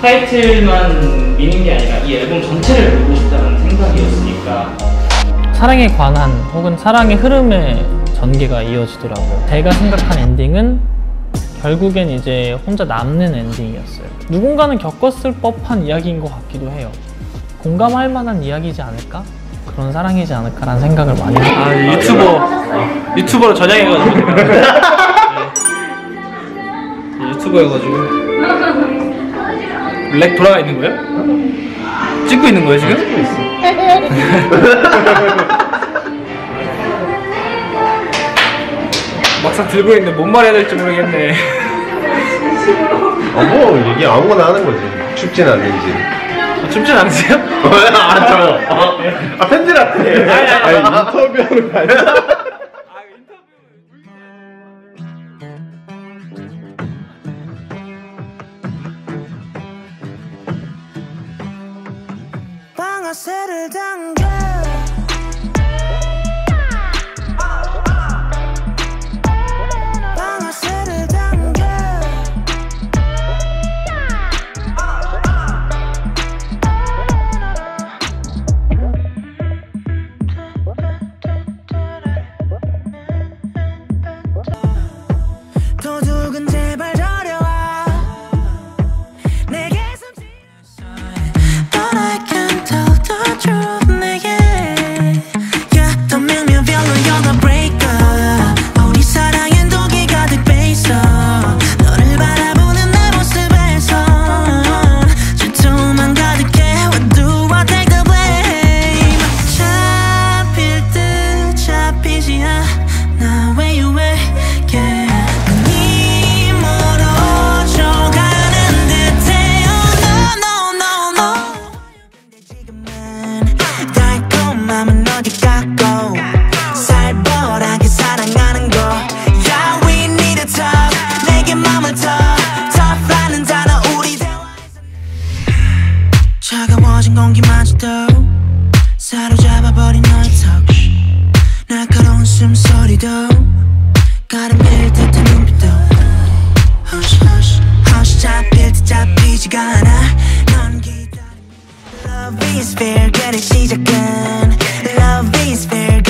타이틀만 미는 게 아니라 이 앨범 전체를 보고 싶다는 생각이었으니까 사랑에 관한 혹은 사랑의 흐름의 전개가 이어지더라고요. 제가 생각한 엔딩은 결국엔 이제 혼자 남는 엔딩이었어요. 누군가는 겪었을 법한 이야기인 것 같기도 해요. 공감할 만한 이야기지 않을까? 그런 사랑이지 않을까라는 생각을 많이 해요. 아 유튜버 유튜버로 전향해가지고 네, 유튜버여가지고 렉 돌아가 있는 거예요? 찍고 있는 거예요 지금? 찍고 있어 막상 들고 있는데 뭔 말해야 될지 모르겠네 아, 뭐, 얘기 아무거나 하는 거지. 춥진 않는지. 아, 춥진 않으세요? 아, 저. 어. 아, 팬들한테. 아니, 아니, 거 아니야? 방아쇠를 당겨 사로잡아버린 너의 touch 날카로운 숨소리도 가름일 듯한 눈빛도 Hush hush hush. 잡힐 듯 잡히지가 않아. 넌 기다린 Love is fair. 그래 시작은. Love is fair